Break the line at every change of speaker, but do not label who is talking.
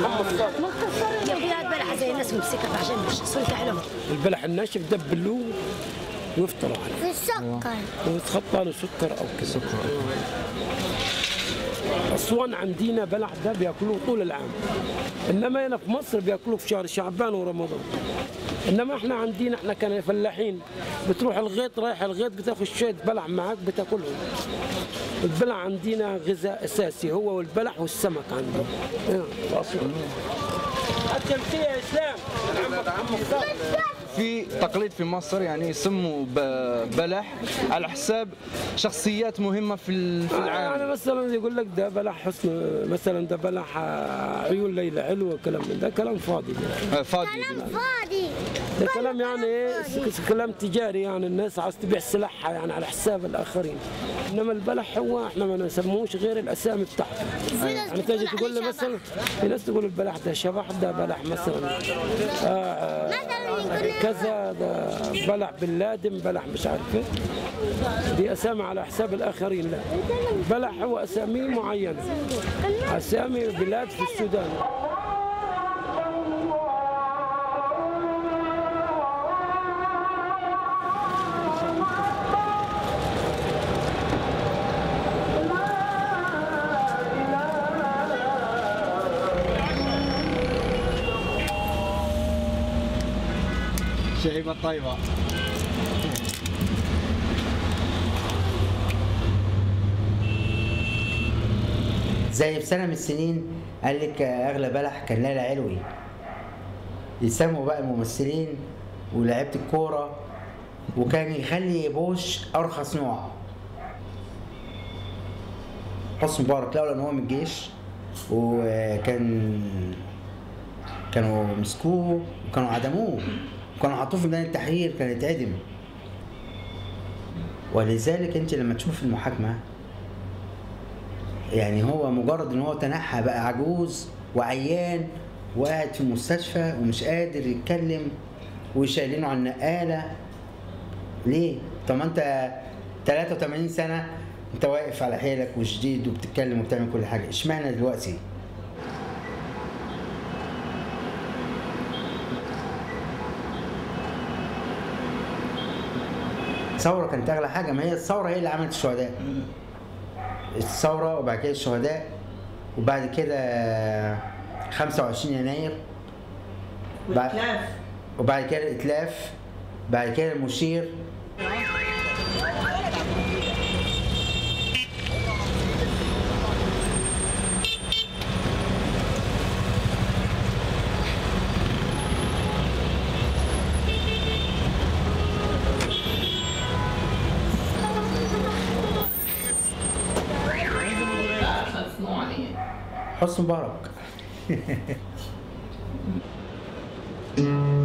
يا بلاد بلح زي الناس صلت عليهم
البلح الناشف دبلوه ويفطروا عليه.
في السكر
ويتخطى له سكر أو كده سكر. أسوان عندنا بلح ده بياكلوه طول العام. إنما هنا في مصر بياكلوه في شهر شعبان ورمضان. إنما إحنا عندنا إحنا كان فلاحين بتروح الغيط رايح الغيط بتاخد شوية بلح معاك بتاكلهم. البلح عندنا غذاء أساسي هو والبلح والسمك عندنا. إيه، في اسوان الشمسيه يا إسلام. عمك
في تقليد في مصر يعني يسموا بلح. على حساب شخصيات مهمة في ال- في
يعني
العالم.
مثلا يقول لك ده بلح حسن مثلا ده بلح آه، عيون ليلى حلوة كلام من ده كلام فاضي.
آه، فاضي.
كلام فاضي.
كلام يعني إيه؟ س- كلام تجاري يعني الناس عايز تبيع سلاحها يعني على حساب الآخرين. إنما البلح هو إحنا ما نسموش غير الأسامي بتاعته. يعني تيجي تقول لي مثلا في ناس تقول البلح ده شبح ده بلح مثلا آه، آه، كذا ده بلح بن لادن بلح مش عارف إيه. دي أسامي على حساب الآخرين لا. بلح هو أسامي معينة. أسامي بلاد في السودان.
شهيبة طيبة
زي في سنة من السنين قال لك أغلى بلح كان ليلى علوي. يسموا بقى الممثلين ولاعيبه الكورة وكان يخلي بوش أرخص نوع. حسني مبارك لولا إن هو من الجيش وكان كانوا مسكوه وكانوا عدموه. وكانوا حطوه في ميدان التحرير كان يتعدم ولذلك انت لما تشوف المحاكمة يعني هو مجرد إن هو تنحى بقى عجوز وعيان وقاعد في المستشفى ومش قادر يتكلم وشايلينه على النقالة ليه؟ طب ما أنت 83 سنة أنت واقف على حيلك وشديد وبتتكلم وبتعمل كل حاجة إشمعنى دلوقتي؟ الثورة كانت أغلى حاجة ما هي الثورة هي اللي عملت الشهداء الثورة وبعد كده الشهداء وبعد كده 25 يناير بعد وبعد كده الإتلاف بعد كده المشير. حسن مبارك.